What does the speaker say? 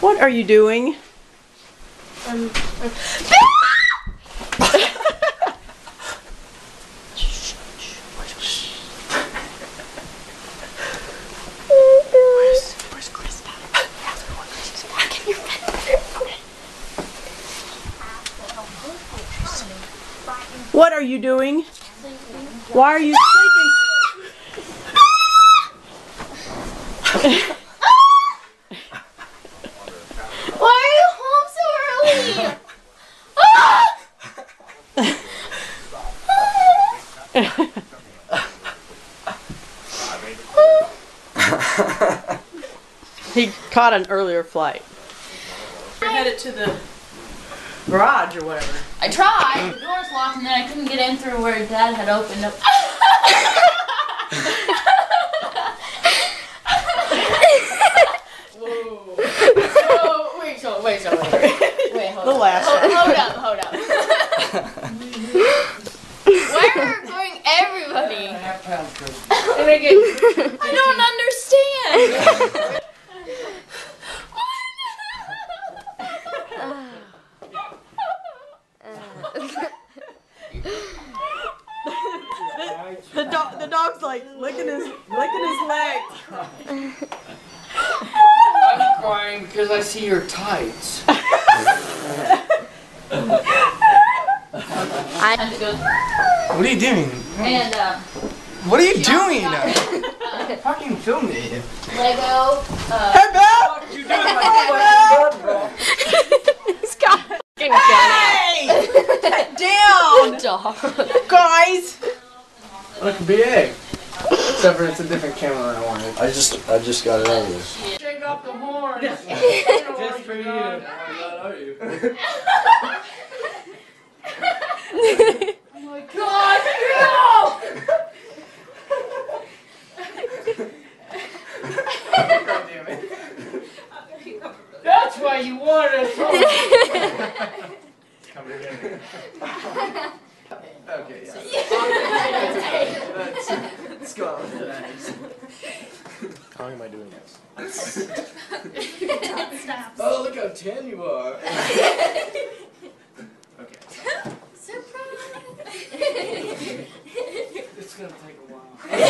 What are you doing? Um, Where's, where's Chris What are you doing? Why are you sleeping? Why are you home so early? Ah! He caught an earlier flight. We're headed to the garage or whatever. I tried. The door's locked, and then I couldn't get in through where Dad had opened up. Whoa. Oh, wait, so, wait, so, wait. Wait, hold The last Hold, one. hold up, hold up. Why are we going everybody? I don't understand. The dog, the dog's like licking his, licking his leg. I'm crying because I see your tights. And, it goes, What are you doing? and um, What are you doing? Fucking film it. Lego. Uh, Hey, Belle! You doing like He's got fucking gun Hey! Down! dog. Guys! Look big. Except for it's a different camera I wanted. I just I just got it out of this. Shake off the horn. Just for you. Oh why you wanted. Come together. Okay, yeah. That's, let's go on with the next. How long am I doing this? Oh, look how tan you are. okay. Surprise! It's gonna take a while.